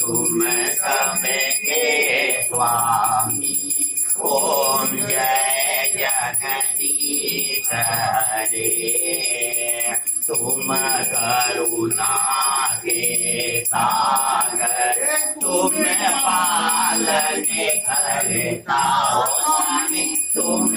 तुम सबके स्वामी ओम जय जगदीश हरे तुम करुणा के सागर तुम पालने करता हो स्वामी तुम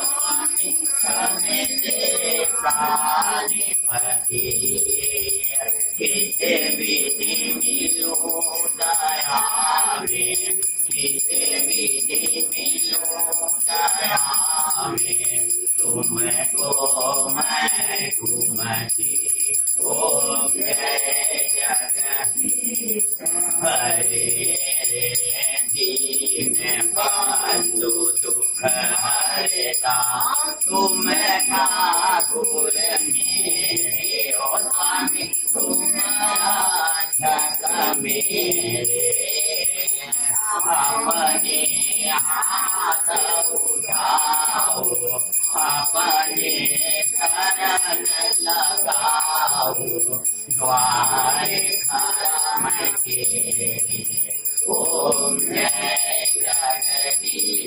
समय के पारिपति किसे विधि मिलो दया में किसे विधि मिलो दया में तुमको मैं कुमति ओम जय जगदीश हरे दीन बंधु दुख हरता तुम ठाकुर मेरे ओ स्वामी तुम जग मेरे अपने हाथ उठाओ अपने शरण लगाओ द्वार खरम के ओम जय जगदीश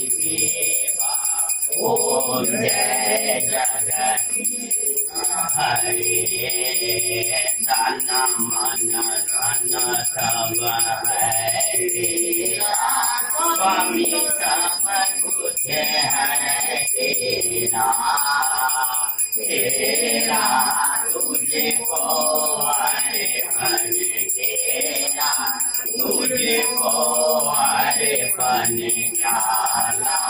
ओम जय जगदीश हरे तन मन धन सब है स्वामी सब कुछ है तेरा तेरा तुझे को अरे बन तेरा तुझे को अरे बन जाला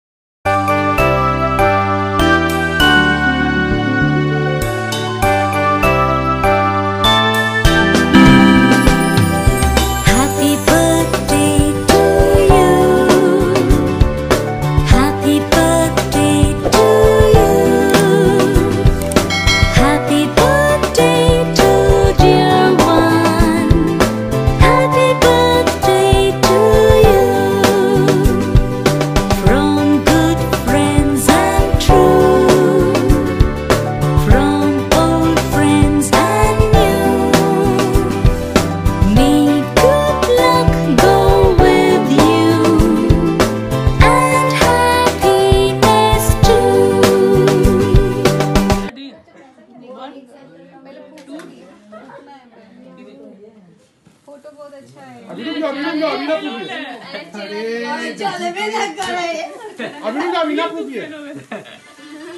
अभी अभी अमीना पूछिए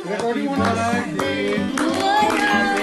रिकॉर्डिंग होना है।